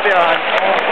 Love you, hon.